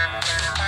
Yeah.